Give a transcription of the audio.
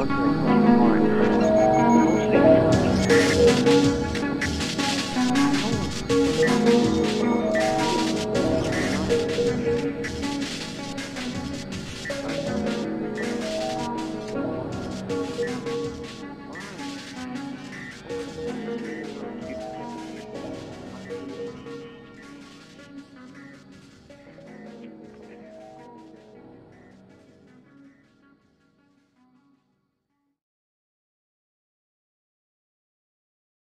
Todos.